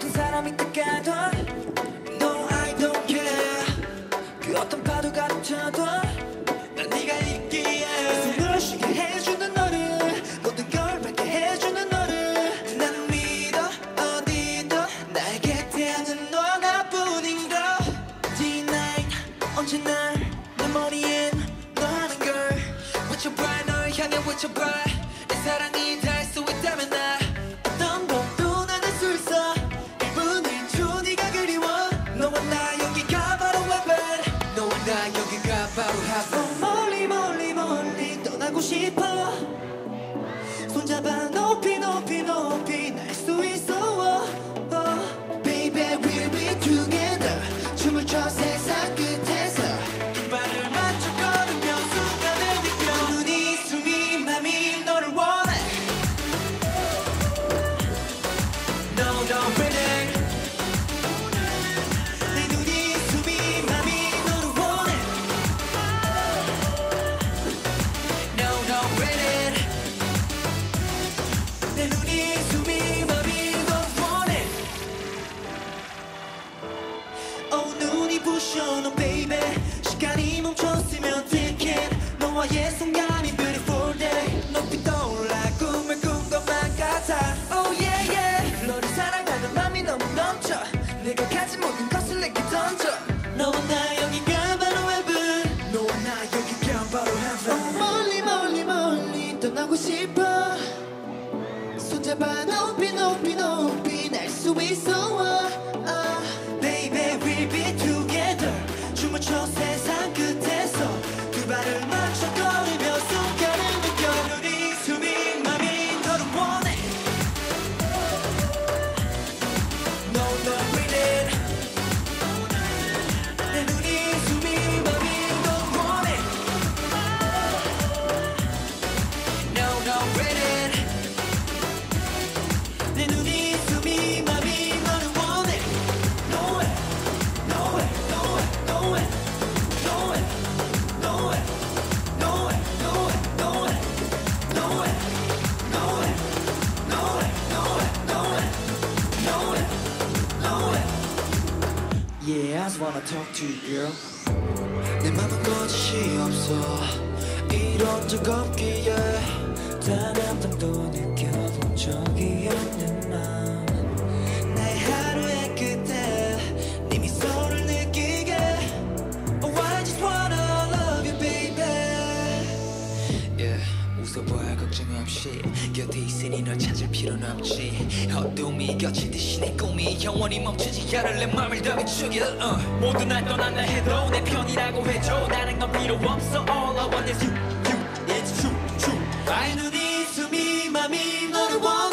마음이 뜨가도 No I don't care. 그 어떤 파도가 쳐도 난 네가 있기에. 숨을 쉬게 해주는 너를 모든 걸 밝게 해주는 너를. 난 믿어 어디도 나의 곁에는 너 하나뿐인 걸. D9 언제나 내 머리엔 너 하는 걸. 외쳐봐 널 향해 외쳐봐 나 여기가 바로 heaven 멀리 멀리 멀리 떠나고 싶어. 손잡아 높 너 baby. 시간이 멈췄으면 ticket 너와의 순간이 beautiful day. 높이 떠올라 꿈을 꾼 것만 같아. Oh yeah yeah. 너를 사랑하는 맘이 너무 넘쳐. 내가 가진 모든 것을 내게 던져. 너와 나 여기가 바로 heaven. 너와 나 여기가 바로 heaven. oh, 멀리 멀리 멀리 떠나고 싶어. 손잡아 높이 높이 높이 Yeah I just wanna talk to you girl 내 맘은 거짓이 없어 이런 적 없기에 웃어봐야. 걱정 없이 곁에 있으니 널 찾을 필요는 없지. 어둠이 듯이 내 꿈이 영원히 멈추지 않을 내 맘을 더 비추게 uh. 모두 날 떠난다 해도 내 편이라고 해줘. 나는 건 필요 없어. All I want is you, you, it's true, true 나의 눈이 숨이 맘이 너를 원